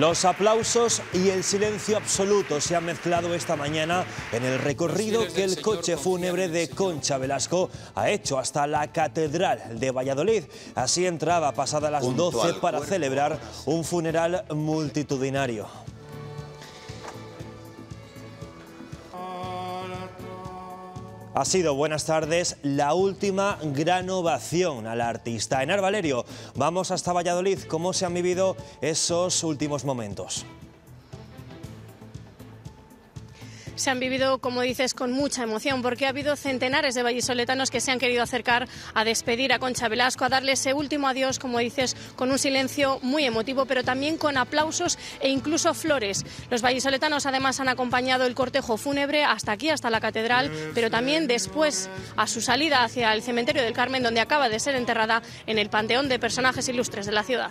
Los aplausos y el silencio absoluto se han mezclado esta mañana en el recorrido que el coche fúnebre de Concha Velasco ha hecho hasta la Catedral de Valladolid. Así entraba pasada las 12 para celebrar un funeral multitudinario. Ha sido, buenas tardes, la última gran ovación a la artista. En Valerio, vamos hasta Valladolid. ¿Cómo se han vivido esos últimos momentos? Se han vivido, como dices, con mucha emoción, porque ha habido centenares de vallisoletanos que se han querido acercar a despedir a Concha Velasco, a darle ese último adiós, como dices, con un silencio muy emotivo, pero también con aplausos e incluso flores. Los vallisoletanos además han acompañado el cortejo fúnebre hasta aquí, hasta la catedral, pero también después a su salida hacia el cementerio del Carmen, donde acaba de ser enterrada en el Panteón de Personajes Ilustres de la ciudad.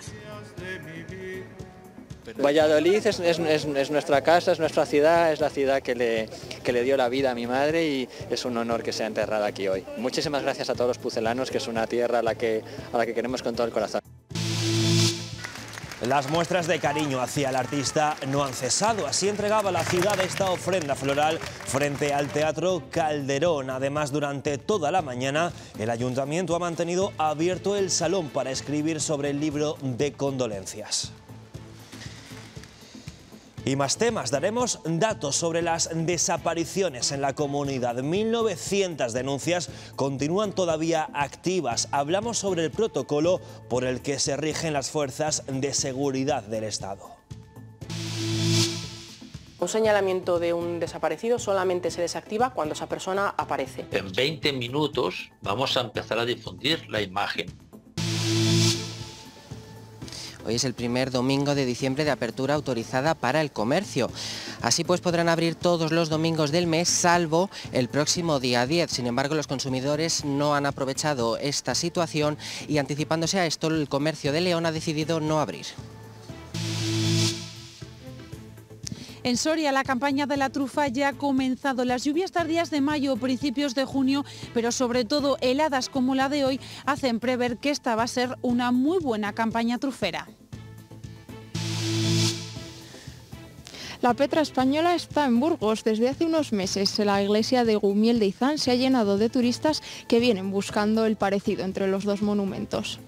Valladolid es, nuestra casa, es nuestra ciudad, es la ciudad que le, le dio la vida a mi madre y es un honor que sea enterrada aquí hoy. Muchísimas gracias a todos los pucelanos, que es una tierra a la que, a la que queremos con todo el corazón. Las muestras de cariño hacia el artista no han cesado. Así entregaba la ciudad esta ofrenda floral frente al Teatro Calderón. Además, durante toda la mañana, el ayuntamiento ha mantenido abierto el salón para escribir sobre el libro de condolencias. Y más temas, daremos datos sobre las desapariciones en la comunidad. 1.900 denuncias continúan todavía activas. Hablamos sobre el protocolo por el que se rigen las fuerzas de seguridad del Estado. Un señalamiento de un desaparecido solamente se desactiva cuando esa persona aparece. En 20 minutos vamos a empezar a difundir la imagen Hoy es el primer domingo de diciembre de apertura autorizada para el comercio. Así pues podrán abrir todos los domingos del mes, salvo el próximo día 10. Sin embargo, los consumidores no han aprovechado esta situación y anticipándose a esto, el comercio de León ha decidido no abrir. En Soria la campaña de la trufa ya ha comenzado. Las lluvias tardías de mayo o principios de junio, pero sobre todo heladas como la de hoy, hacen prever que esta va a ser una muy buena campaña trufera. La Petra española está en Burgos desde hace unos meses. La iglesia de Gumiel de Izán se ha llenado de turistas que vienen buscando el parecido entre los dos monumentos.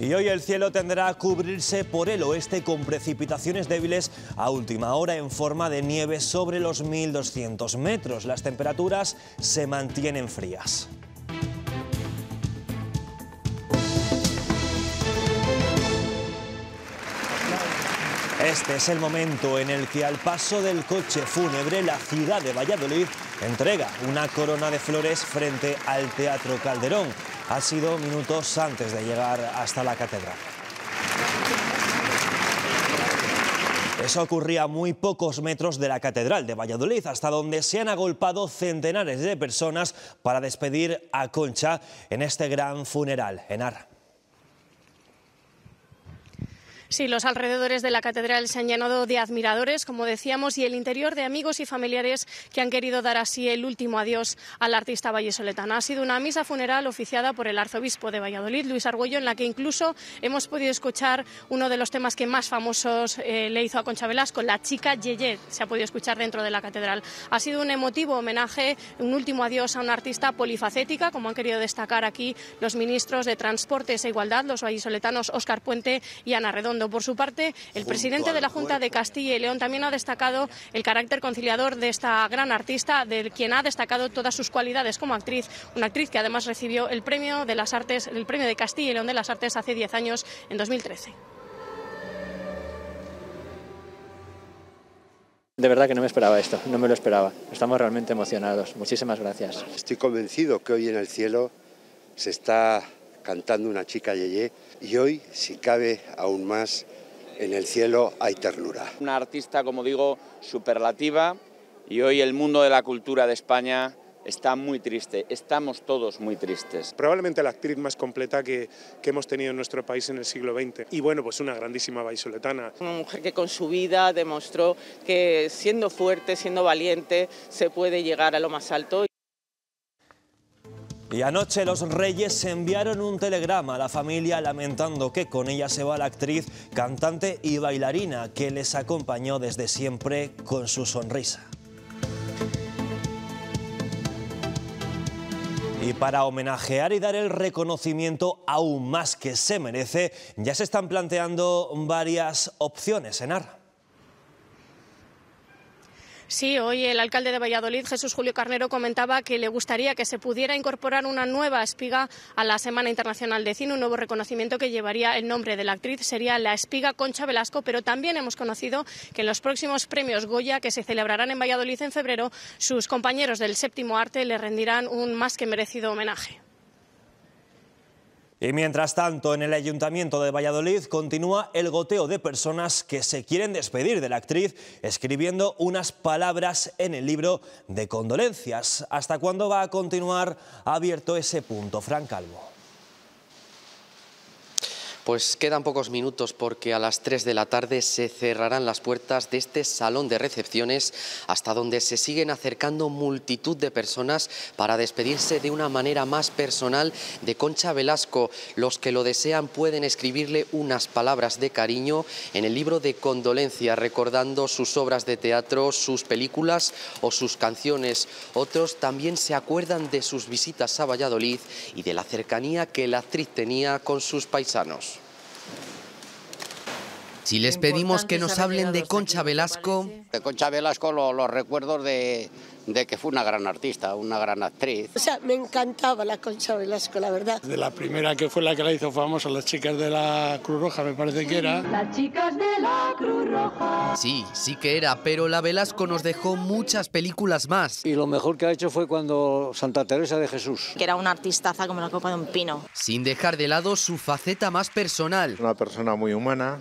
Y hoy el cielo tendrá a cubrirse por el oeste con precipitaciones débiles a última hora en forma de nieve sobre los 1.200 metros. Las temperaturas se mantienen frías. Este es el momento en el que al paso del coche fúnebre la ciudad de Valladolid entrega una corona de flores frente al Teatro Calderón. Ha sido minutos antes de llegar hasta la catedral. Eso ocurría a muy pocos metros de la Catedral de Valladolid, hasta donde se han agolpado centenares de personas para despedir a Concha en este gran funeral en Ar. Sí, los alrededores de la catedral se han llenado de admiradores, como decíamos, y el interior de amigos y familiares que han querido dar así el último adiós al artista vallesoletano. Ha sido una misa funeral oficiada por el arzobispo de Valladolid, Luis Argüello, en la que incluso hemos podido escuchar uno de los temas que más famosos eh, le hizo a Concha Velasco, La chica Yeye, se ha podido escuchar dentro de la catedral. Ha sido un emotivo homenaje, un último adiós a una artista polifacética, como han querido destacar aquí los ministros de Transportes e Igualdad, los vallisoletanos Óscar Puente y Ana Redondo. Por su parte, el presidente de la Junta de Castilla y León también ha destacado el carácter conciliador de esta gran artista, de quien ha destacado todas sus cualidades como actriz, una actriz que además recibió el premio de las artes, el premio de Castilla y León de las Artes hace 10 años, en 2013. De verdad que no me esperaba esto, no me lo esperaba. Estamos realmente emocionados. Muchísimas gracias. Estoy convencido que hoy en el cielo se está cantando una chica Yeye y hoy, si cabe aún más, en el cielo hay ternura. Una artista, como digo, superlativa y hoy el mundo de la cultura de España está muy triste, estamos todos muy tristes. Probablemente la actriz más completa que, que, hemos tenido en nuestro país en el siglo XX. Y bueno, pues una grandísima baisoletana. Una mujer que con su vida demostró que siendo fuerte, siendo valiente, se puede llegar a lo más alto. Y anoche los Reyes enviaron un telegrama a la familia lamentando que con ella se va la actriz, cantante y bailarina que les acompañó desde siempre con su sonrisa. Y para homenajear y dar el reconocimiento aún más que se merece, ya se están planteando varias opciones en AR. Sí, hoy el alcalde de Valladolid, Jesús Julio Carnero, comentaba que le gustaría que se pudiera incorporar una nueva espiga a la Semana Internacional de Cine, un nuevo reconocimiento que llevaría el nombre de la actriz, sería la espiga Concha Velasco, pero también hemos conocido que en los próximos premios Goya, que se celebrarán en Valladolid en febrero, sus compañeros del séptimo arte le rendirán un más que merecido homenaje. Y mientras tanto, en el Ayuntamiento de Valladolid continúa el goteo de personas que se quieren despedir de la actriz escribiendo unas palabras en el libro de condolencias. ¿Hasta cuándo va a continuar abierto ese punto, Fran Calvo? Pues quedan pocos minutos porque a las 3 de la tarde se cerrarán las puertas de este salón de recepciones hasta donde se siguen acercando multitud de personas para despedirse de una manera más personal de Concha Velasco. Los que lo desean pueden escribirle unas palabras de cariño en el libro de condolencia recordando sus obras de teatro, sus películas o sus canciones. Otros también se acuerdan de sus visitas a Valladolid y de la cercanía que la actriz tenía con sus paisanos. Si les pedimos que nos hablen de Concha Velasco... De Concha Velasco los recuerdos de, de, que fue una gran artista, una gran actriz. O sea, me encantaba la Concha Velasco, la verdad. De la primera que fue la que la hizo famosa, las chicas de la Cruz Roja, me parece que era. Las chicas de la Cruz Roja. Sí, sí que era, pero la Velasco nos dejó muchas películas más. Y lo mejor que ha hecho fue cuando Santa Teresa de Jesús. Que era una artistaza como la copa de un pino. Sin dejar de lado su faceta más personal. Una persona muy humana,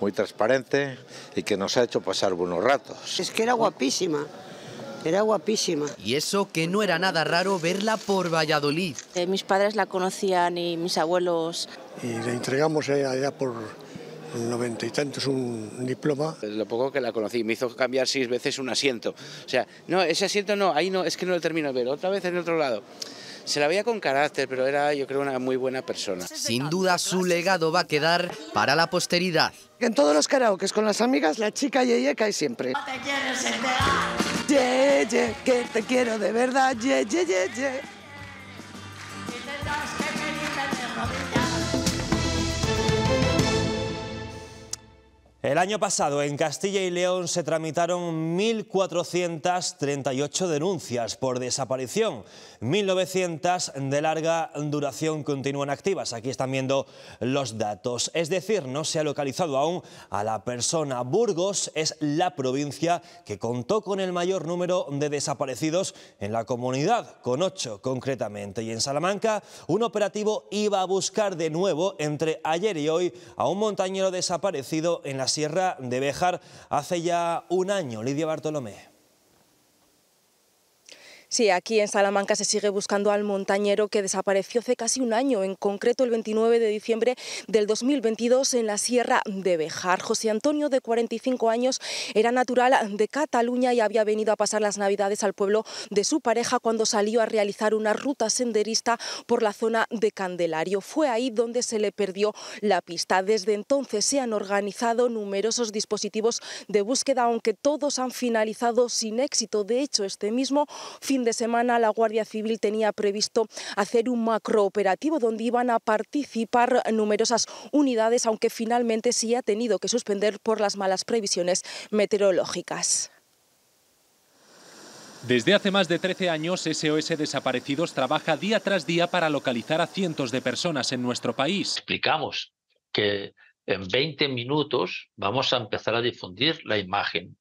muy transparente y que nos ha hecho pasar buenos ratos. Es que era guapísima. Era guapísima. Y eso que no era nada raro verla por Valladolid. Eh, mis padres la conocían y mis abuelos. Y le entregamos allá por noventa y tantos un diploma. Lo poco que la conocí, me hizo cambiar seis veces un asiento. O sea, no, ese asiento no, ahí no, es que no lo termino de ver, otra vez en otro lado. Se la veía con carácter, pero era yo creo una muy buena persona. Sin duda su legado va a quedar para la posteridad. En todos los karaokes con las amigas, la chica Yeye cae siempre. No te quieres enterar. Ye, ye, que te quiero de verdad, ye, ye, ye, ye. El año pasado en Castilla y León se tramitaron 1.438 denuncias por desaparición. 1.900 de larga duración continúan activas. Aquí están viendo los datos. Es decir, no se ha localizado aún a la persona. Burgos es la provincia que contó con el mayor número de desaparecidos en la comunidad, con ocho concretamente. Y en Salamanca, un operativo iba a buscar de nuevo entre ayer y hoy a un montañero desaparecido en la Sierra de Béjar hace ya un año. Lidia Bartolomé. Sí, aquí en Salamanca se sigue buscando al montañero que desapareció hace casi un año, en concreto el 29 de diciembre del 2022 en la Sierra de Bejar. José Antonio, de 45 años, era natural de Cataluña y había venido a pasar las Navidades al pueblo de su pareja cuando salió a realizar una ruta senderista por la zona de Candelario. Fue ahí donde se le perdió la pista. Desde entonces se han organizado numerosos dispositivos de búsqueda, aunque todos han finalizado sin éxito. De hecho, este mismo fin de semana la Guardia Civil tenía previsto hacer un macrooperativo donde iban a participar numerosas unidades, aunque finalmente sí ha tenido que suspender por las malas previsiones meteorológicas. Desde hace más de 13 años, SOS Desaparecidos trabaja día tras día para localizar a cientos de personas en nuestro país. Explicamos que en 20 minutos vamos a empezar a difundir la imagen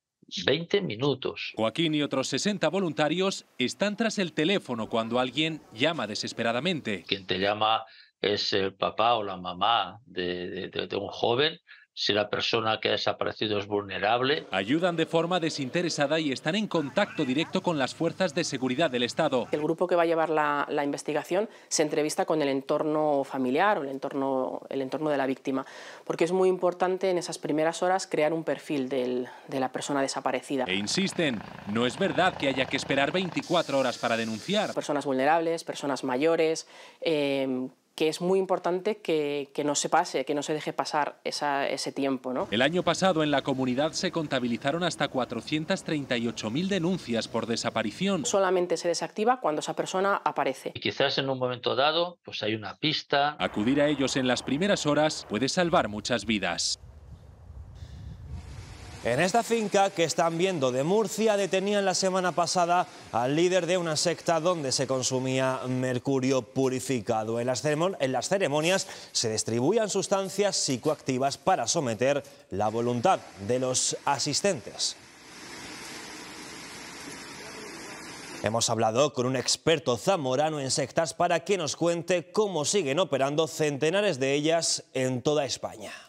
20 minutos. Joaquín y otros 60 voluntarios están tras el teléfono cuando alguien llama desesperadamente. Quien te llama es el papá o la mamá de, de, de un joven si la persona que ha desaparecido es vulnerable. Ayudan de forma desinteresada y están en contacto directo con las fuerzas de seguridad del Estado. El grupo que va a llevar la, la investigación se entrevista con el entorno familiar o el entorno, el entorno de la víctima, porque es muy importante en esas primeras horas crear un perfil del, de la persona desaparecida. E insisten, no es verdad que haya que esperar 24 horas para denunciar. Personas vulnerables, personas mayores, eh, que es muy importante que, que, no se pase, que no se deje pasar esa, ese tiempo. ¿no? El año pasado en la comunidad se contabilizaron hasta 438.000 denuncias por desaparición. Solamente se desactiva cuando esa persona aparece. Y quizás en un momento dado pues hay una pista. Acudir a ellos en las primeras horas puede salvar muchas vidas. En esta finca que están viendo de Murcia detenían la semana pasada al líder de una secta donde se consumía mercurio purificado. En las, en las ceremonias se distribuían sustancias psicoactivas para someter la voluntad de los asistentes. Hemos hablado con un experto zamorano en sectas para que nos cuente cómo siguen operando centenares de ellas en toda España.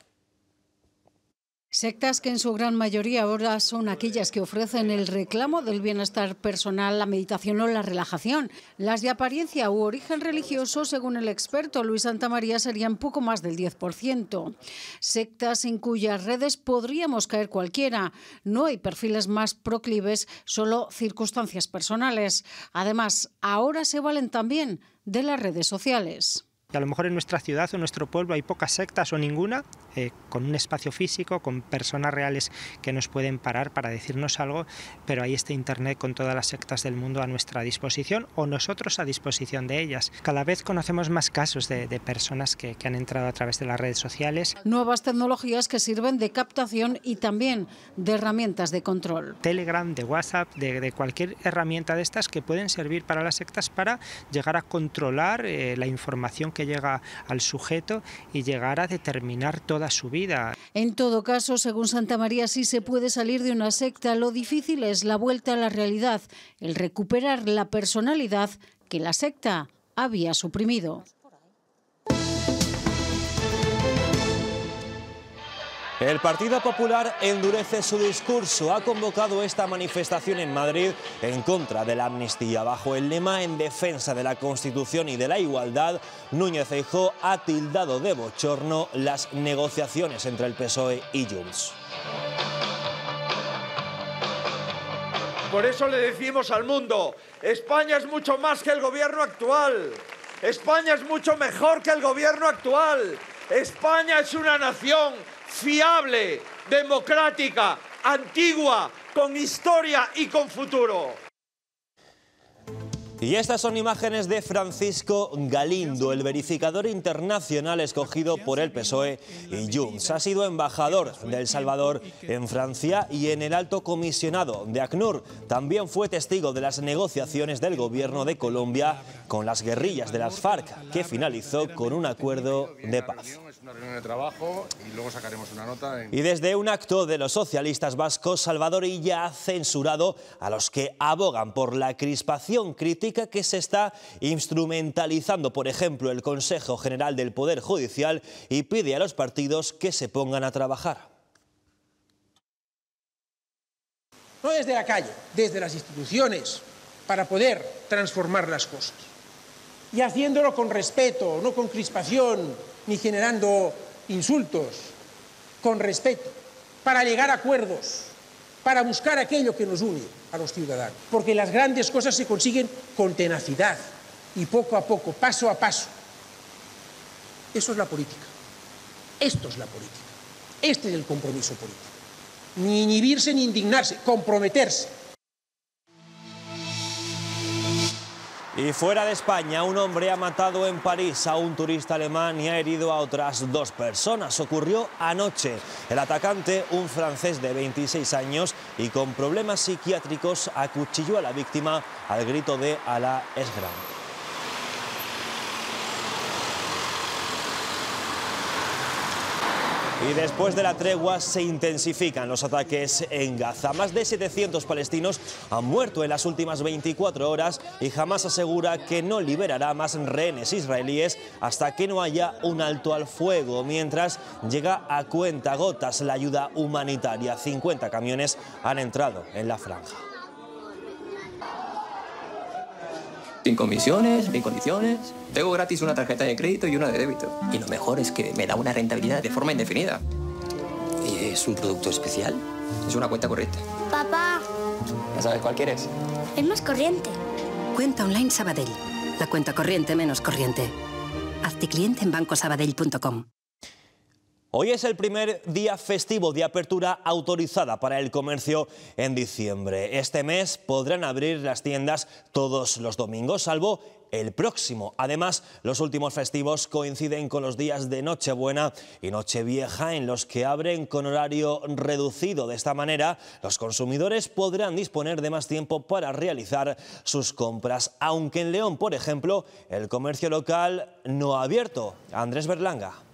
Sectas que en su gran mayoría ahora son aquellas que ofrecen el reclamo del bienestar personal, la meditación o la relajación. Las de apariencia u origen religioso, según el experto Luis Santamaría, serían poco más del 10%. Sectas en cuyas redes podríamos caer cualquiera. No hay perfiles más proclives, solo circunstancias personales. Además, ahora se valen también de las redes sociales. A lo mejor en nuestra ciudad o en nuestro pueblo hay pocas sectas o ninguna, eh, con un espacio físico, con personas reales que nos pueden parar para decirnos algo, pero ahí está Internet con todas las sectas del mundo a nuestra disposición o nosotros a disposición de ellas. Cada vez conocemos más casos de, de personas que, que han entrado a través de las redes sociales. Nuevas tecnologías que sirven de captación y también de herramientas de control. Telegram, de WhatsApp, de, de cualquier herramienta de estas que pueden servir para las sectas para llegar a controlar eh, la información que llega al sujeto y llegar a determinar toda su vida. En todo caso, según Santa María, sí se puede salir de una secta. Lo difícil es la vuelta a la realidad, el recuperar la personalidad que la secta había suprimido. El Partido Popular endurece su discurso. Ha convocado esta manifestación en Madrid en contra de la amnistía. Bajo el lema en defensa de la Constitución y de la igualdad, Núñez Feijóo ha tildado de bochorno las negociaciones entre el PSOE y Junts. Por eso le decimos al mundo, España es mucho más que el gobierno actual. España es mucho mejor que el gobierno actual. España es una nación fiable, democrática, antigua, con historia y con futuro. Y estas son imágenes de Francisco Galindo, el verificador internacional escogido por el PSOE y Junts. Ha sido embajador de El Salvador en Francia y en el alto comisionado de ACNUR. También fue testigo de las negociaciones del gobierno de Colombia con las guerrillas de las FARC, que finalizó con un acuerdo de paz. Y desde un acto de los socialistas vascos, Salvador Illa ha censurado a los que abogan por la crispación crítica que se está instrumentalizando, por ejemplo, el Consejo General del Poder Judicial y pide a los partidos que se pongan a trabajar. No desde la calle, desde las instituciones, para poder transformar las cosas. Y haciéndolo con respeto, no con crispación, ni generando insultos, con respeto, para llegar a acuerdos, para buscar aquello que nos une a los ciudadanos. Porque las grandes cosas se consiguen con tenacidad y poco a poco, paso a paso. Eso es la política. Esto es la política. Este es el compromiso político. Ni inhibirse ni indignarse, comprometerse. Y fuera de España, un hombre ha matado en París a un turista alemán y ha herido a otras dos personas. Ocurrió anoche. El atacante, un francés de 26 años y con problemas psiquiátricos, acuchilló a la víctima al grito de Alá es grande. Y después de la tregua se intensifican los ataques en Gaza. Más de 700 palestinos han muerto en las últimas 24 horas y jamás asegura que no liberará más rehenes israelíes hasta que no haya un alto al fuego. Mientras llega a cuenta gotas la ayuda humanitaria. 50 camiones han entrado en la franja. Sin comisiones, sin condiciones. Tengo gratis una tarjeta de crédito y una de débito. Y lo mejor es que me da una rentabilidad de forma indefinida. ¿Y es un producto especial? Es una cuenta corriente. Papá, ¿Ya sabes cuál quieres? es más corriente. Cuenta online Sabadell. La cuenta corriente menos corriente. Hazte cliente en bancosabadell.com. Hoy es el primer día festivo de apertura autorizada para el comercio en diciembre. Este mes podrán abrir las tiendas todos los domingos, salvo el próximo. Además, los últimos festivos coinciden con los días de Nochebuena y Nochevieja, en los que abren con horario reducido. De esta manera, los consumidores podrán disponer de más tiempo para realizar sus compras, aunque en León, por ejemplo, el comercio local no ha abierto. Andrés Berlanga.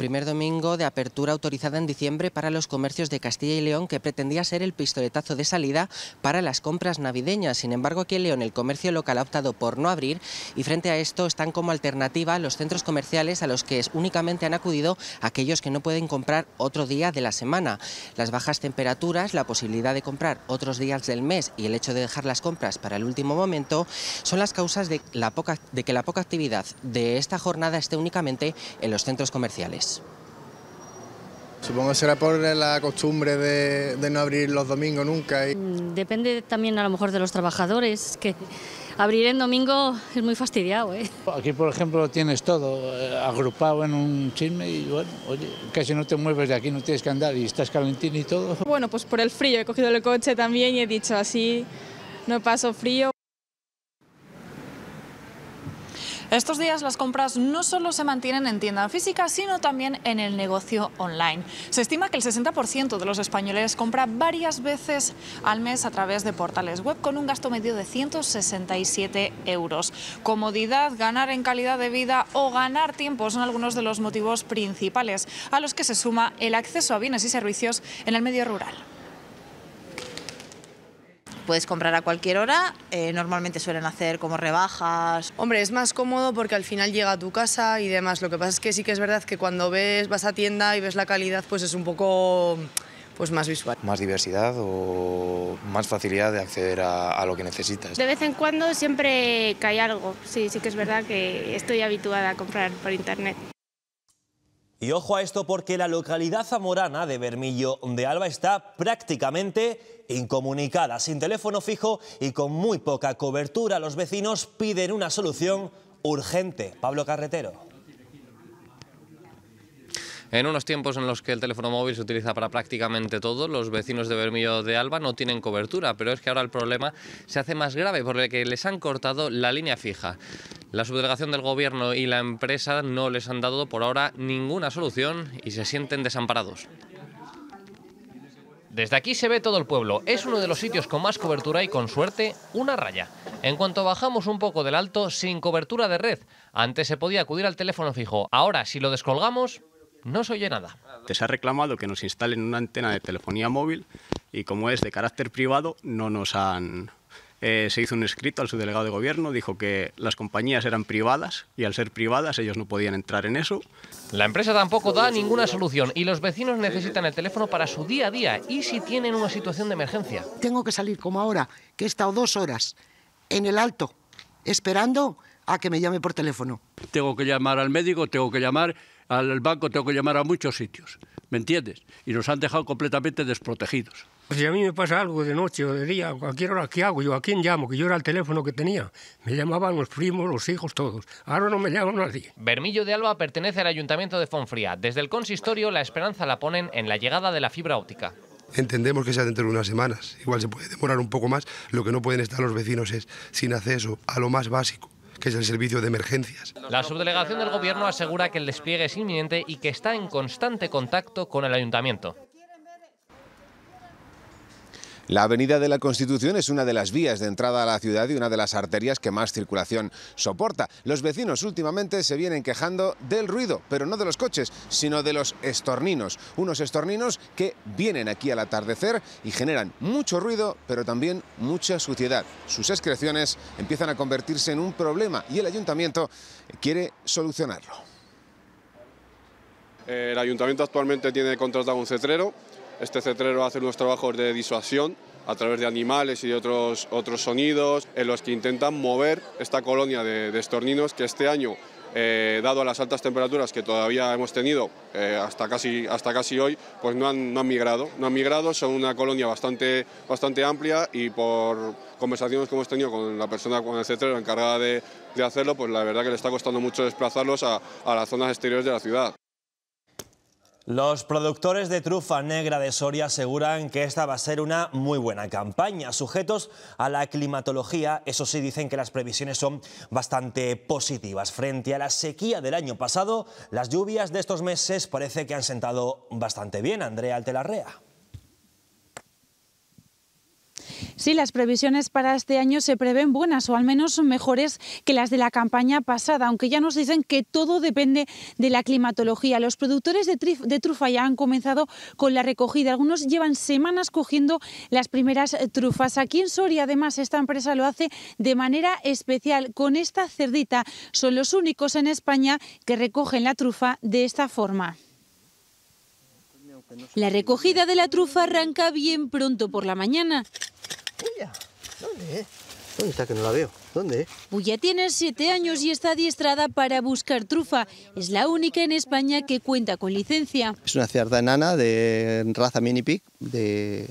Primer domingo de apertura autorizada en diciembre para los comercios de Castilla y León que pretendía ser el pistoletazo de salida para las compras navideñas. Sin embargo, aquí en León el comercio local ha optado por no abrir y frente a esto están como alternativa los centros comerciales a los que únicamente han acudido aquellos que no pueden comprar otro día de la semana. Las bajas temperaturas, la posibilidad de comprar otros días del mes y el hecho de dejar las compras para el último momento son las causas de, que la poca actividad de esta jornada esté únicamente en los centros comerciales. Supongo que será por la costumbre de, de no abrir los domingos nunca. Y... Mm, Depende también a lo mejor de los trabajadores, que abrir en domingo es muy fastidiado. ¿eh? Aquí, por ejemplo, tienes todo eh, agrupado en un chisme y bueno, oye, casi no te mueves de aquí, no tienes que andar y estás calentín y todo. Bueno, pues por el frío, he cogido el coche también y he dicho así, no paso frío. Estos días las compras no solo se mantienen en tienda física, sino también en el negocio online. Se estima que el 60% de los españoles compra varias veces al mes a través de portales web con un gasto medio de 167 euros. Comodidad, ganar en calidad de vida o ganar tiempo son algunos de los motivos principales a los que se suma el acceso a bienes y servicios en el medio rural. Puedes comprar a cualquier hora, eh, normalmente suelen hacer como rebajas. Hombre, es más cómodo porque al final llega a tu casa y demás. Lo que pasa es que sí que es verdad que cuando ves, vas a tienda y ves la calidad, pues es un poco pues más visual. Más diversidad o más facilidad de acceder a, a lo que necesitas. De vez en cuando siempre cae algo. Sí, sí que es verdad que estoy habituada a comprar por internet. Y ojo a esto porque la localidad zamorana de Bermillo de Alba está prácticamente incomunicada, sin teléfono fijo y con muy poca cobertura. Los vecinos piden una solución urgente. Pablo Carretero. En unos tiempos en los que el teléfono móvil se utiliza para prácticamente todo, los vecinos de Bermillo de Alba no tienen cobertura, pero es que ahora el problema se hace más grave por el que les han cortado la línea fija. La subdelegación del gobierno y la empresa no les han dado por ahora ninguna solución y se sienten desamparados. Desde aquí se ve todo el pueblo. Es uno de los sitios con más cobertura y con suerte una raya. En cuanto bajamos un poco del alto, sin cobertura de red. Antes se podía acudir al teléfono fijo. Ahora, si lo descolgamos, no se oye nada. Se ha reclamado que nos instalen una antena de telefonía móvil y como es de carácter privado no nos han... eh, se hizo un escrito al subdelegado de gobierno, dijo que las compañías eran privadas y al ser privadas ellos no podían entrar en eso. La empresa tampoco da ninguna solución y los vecinos necesitan el teléfono para su día a día y si tienen una situación de emergencia. Tengo que salir como ahora, que he estado dos horas en el alto esperando a que me llame por teléfono. Tengo que llamar al médico, tengo que llamar al banco, tengo que llamar a muchos sitios, ¿me entiendes? Y nos han dejado completamente desprotegidos. Si a mí me pasa algo de noche o de día, a cualquier hora, ¿qué hago? ¿Yo a quién llamo? Que yo era el teléfono que tenía. Me llamaban los primos, los hijos, todos. Ahora no me llama nadie. Bermillo de Alba pertenece al ayuntamiento de Fonfría. Desde el consistorio la esperanza la ponen en la llegada de la fibra óptica. Entendemos que sea dentro de unas semanas. Igual se puede demorar un poco más. Lo que no pueden estar los vecinos es sin acceso a lo más básico que es el servicio de emergencias. La subdelegación del gobierno asegura que el despliegue es inminente y que está en constante contacto con el ayuntamiento. La Avenida de la Constitución es una de las vías de entrada a la ciudad y una de las arterias que más circulación soporta. Los vecinos últimamente se vienen quejando del ruido, pero no de los coches, sino de los estorninos. Unos estorninos que vienen aquí al atardecer y generan mucho ruido, pero también mucha suciedad. Sus excreciones empiezan a convertirse en un problema y el ayuntamiento quiere solucionarlo. El ayuntamiento actualmente tiene contratado un cetrero este cetrero hace unos trabajos de disuasión a través de animales y de otros, otros sonidos en los que intentan mover esta colonia de, estorninos que este año eh, dado a las altas temperaturas que todavía hemos tenido eh, hasta, casi, hasta casi hoy, pues no han, no han, migrado. No han migrado, son una colonia bastante, bastante amplia y por conversaciones que hemos tenido con la persona, con el cetrero encargada de, de hacerlo, pues la verdad que le está costando mucho desplazarlos a, a las zonas exteriores de la ciudad. Los productores de trufa negra de Soria aseguran que esta va a ser una muy buena campaña. Sujetos a la climatología, eso sí, dicen que las previsiones son bastante positivas. Frente a la sequía del año pasado, las lluvias de estos meses parece que han sentado bastante bien. Andrea Altelarrea. Sí, las previsiones para este año se prevén buenas o al menos mejores que las de la campaña pasada, aunque ya nos dicen que todo depende de la climatología. Los productores de, trufa ya han comenzado con la recogida. Algunos llevan semanas cogiendo las primeras trufas. Aquí en Soria, además, esta empresa lo hace de manera especial. Con esta cerdita son los únicos en España que recogen la trufa de esta forma. La recogida de la trufa arranca bien pronto por la mañana. ¿Dónde? ¿Dónde está que no la veo? ¿Dónde? Puya tiene siete años y está adiestrada para buscar trufa. Es la única en España que cuenta con licencia. Es una cerda enana de raza mini pig, de...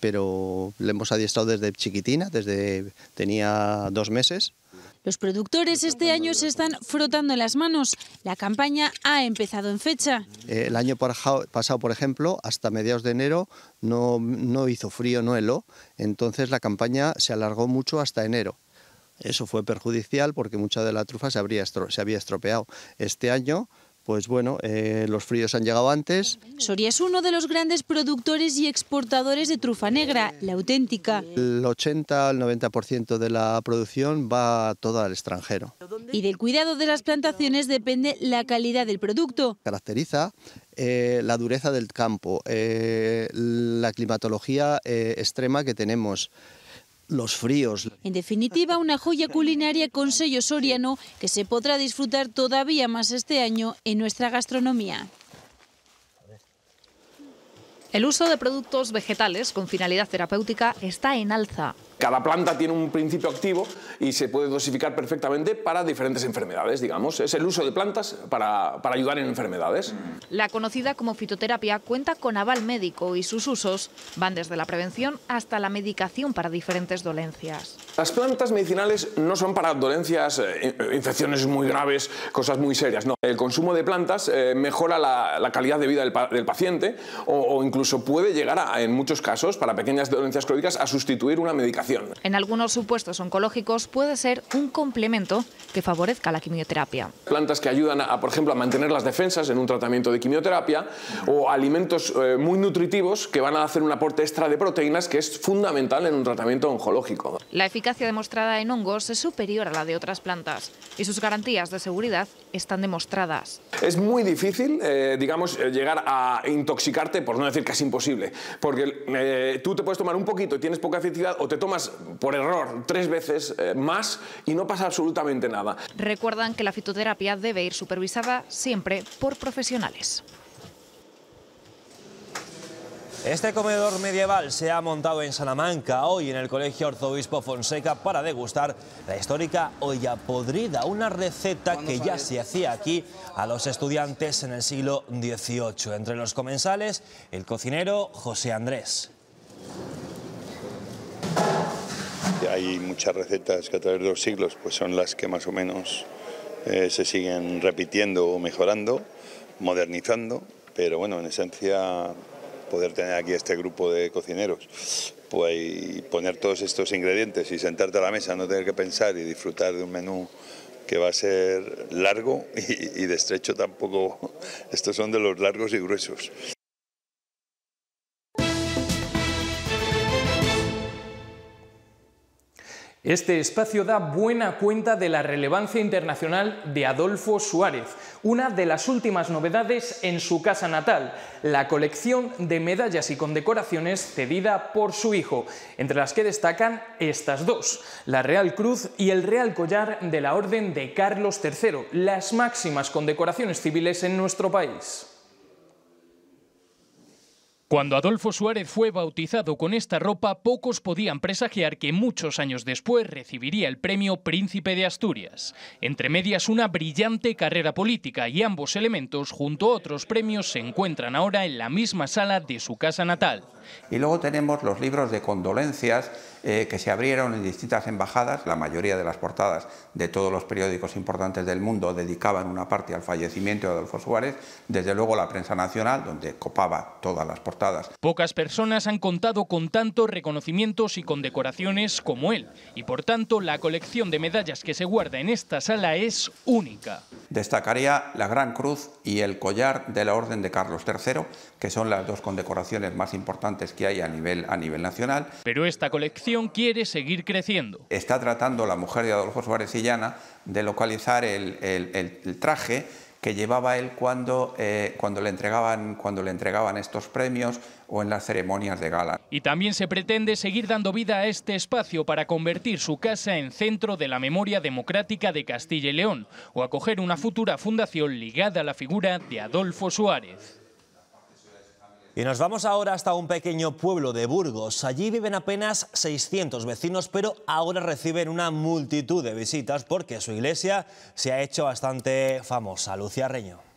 pero le hemos adiestrado desde chiquitina, desde tenía dos meses los productores este año se están frotando las manos. La campaña ha empezado en fecha. Eh, el año pasado, por ejemplo, hasta mediados de enero no, no hizo frío, no heló, entonces la campaña se alargó mucho hasta enero. Eso fue perjudicial porque mucha de la trufa se, habría se había estropeado. Este año pues bueno, eh, los fríos han llegado antes. Soria es uno de los grandes productores y exportadores de trufa negra, la auténtica. El 80 al 90% de la producción va toda al extranjero. Y del cuidado de las plantaciones depende la calidad del producto. Caracteriza eh, la dureza del campo, eh, la climatología extrema que tenemos los fríos. En definitiva, una joya culinaria con sello soriano que se podrá disfrutar todavía más este año en nuestra gastronomía. El uso de productos vegetales con finalidad terapéutica está en alza. Cada planta tiene un principio activo y se puede dosificar perfectamente para diferentes enfermedades, digamos. Es el uso de plantas para, para ayudar en enfermedades. La conocida como fitoterapia cuenta con aval médico y sus usos van desde la prevención hasta la medicación para diferentes dolencias. Las plantas medicinales no son para dolencias, eh, infecciones muy graves, cosas muy serias. No. El consumo de plantas eh, mejora la, calidad de vida del, paciente o, incluso puede llegar, a, en muchos casos, para pequeñas dolencias crónicas, a sustituir una medicación en algunos supuestos oncológicos puede ser un complemento que favorezca la quimioterapia. Plantas que ayudan, a, por ejemplo, a mantener las defensas en un tratamiento de quimioterapia o alimentos eh, muy nutritivos que van a hacer un aporte extra de proteínas que es fundamental en un tratamiento oncológico. La eficacia demostrada en hongos es superior a la de otras plantas y sus garantías de seguridad están demostradas. Es muy difícil, eh, digamos, eh, llegar a intoxicarte, por no decir es imposible, porque tú te puedes tomar un poquito y tienes poca efectividad o te tomas por error tres veces eh, más y no pasa absolutamente nada. Recuerdan que la fitoterapia debe ir supervisada siempre por profesionales. Este comedor medieval se ha montado en Salamanca hoy en el Colegio Arzobispo Fonseca para degustar la histórica olla podrida, una receta que ya se hacía aquí a los estudiantes en el siglo XVIII. Entre los comensales, el cocinero José Andrés. Hay muchas recetas que a través de los siglos pues son las que más o menos eh, se siguen repitiendo o mejorando, modernizando, pero bueno, en esencia poder tener aquí este grupo de cocineros pues, poner todos estos ingredientes y sentarte a la mesa, no tener que pensar y disfrutar de un menú que va a ser largo y, y de estrecho tampoco, estos son de los largos y gruesos. Este espacio da buena cuenta de la relevancia internacional de Adolfo Suárez, una de las últimas novedades en su casa natal, la colección de medallas y condecoraciones cedida por su hijo, entre las que destacan estas dos, la Real Cruz y el Real Collar de la Orden de Carlos III, las máximas condecoraciones civiles en nuestro país. Cuando Adolfo Suárez fue bautizado con esta ropa, pocos podían presagiar que muchos años después recibiría el premio Príncipe de Asturias. Entre medias, una brillante carrera política y ambos elementos, junto a otros premios, se encuentran ahora en la misma sala de su casa natal. Y luego tenemos los libros de condolencias eh, que se abrieron en distintas embajadas. La mayoría de las portadas de todos los periódicos importantes del mundo dedicaban una parte al fallecimiento de Adolfo Suárez. Desde luego la prensa nacional, donde copaba todas las portadas. Pocas personas han contado con tantos reconocimientos y condecoraciones como él. Y por tanto, la colección de medallas que se guarda en esta sala es única. Destacaría la Gran Cruz y el collar de la Orden de Carlos III, que son las dos condecoraciones más importantes que hay a nivel, a nivel nacional. Pero esta colección quiere seguir creciendo. Está tratando la mujer de Adolfo Suárez Sillana de localizar el, el, traje que llevaba él cuando, eh, cuando, le entregaban, cuando le entregaban estos premios o en las ceremonias de gala. Y también se pretende seguir dando vida a este espacio para convertir su casa en centro de la memoria democrática de Castilla y León o acoger una futura fundación ligada a la figura de Adolfo Suárez. Y nos vamos ahora hasta un pequeño pueblo de Burgos. Allí viven apenas 600 vecinos, pero ahora reciben una multitud de visitas porque su iglesia se ha hecho bastante famosa. Lucia Reño.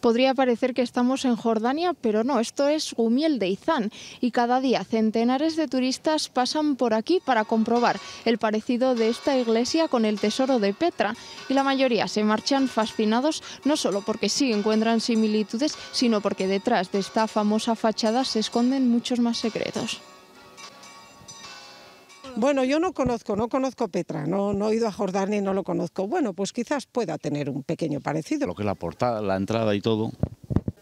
Podría parecer que estamos en Jordania, pero no, esto es Gumiel de Izán y cada día centenares de turistas pasan por aquí para comprobar el parecido de esta iglesia con el tesoro de Petra y la mayoría se marchan fascinados no solo porque sí encuentran similitudes, sino porque detrás de esta famosa fachada se esconden muchos más secretos. Bueno, yo no conozco, no conozco Petra, no, no he ido a Jordania y no lo conozco. Bueno, pues quizás pueda tener un pequeño parecido. Lo que es la portada, la entrada y todo.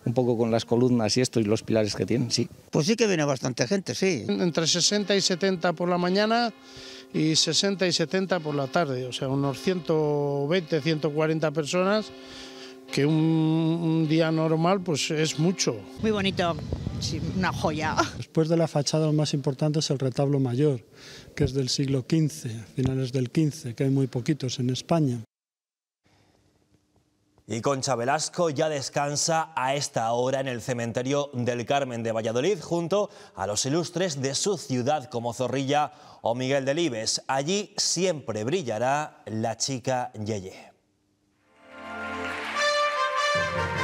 Un poco con las columnas y esto y los pilares que tienen, sí. Pues sí que viene bastante gente, sí. Entre 60 y 70 por la mañana y 60 y 70 por la tarde, o sea, unos 120, 140 personas que un, día normal pues es mucho. Muy bonito, una joya. Después de la fachada lo más importante es el retablo mayor, que es del siglo XV, finales del XV, que hay muy poquitos en España. Y Concha Velasco ya descansa a esta hora en el cementerio del Carmen de Valladolid junto a los ilustres de su ciudad como Zorrilla o Miguel Delibes. Allí siempre brillará la chica Yeye. Bye.